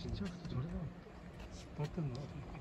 진짜 저래. 어떤 거?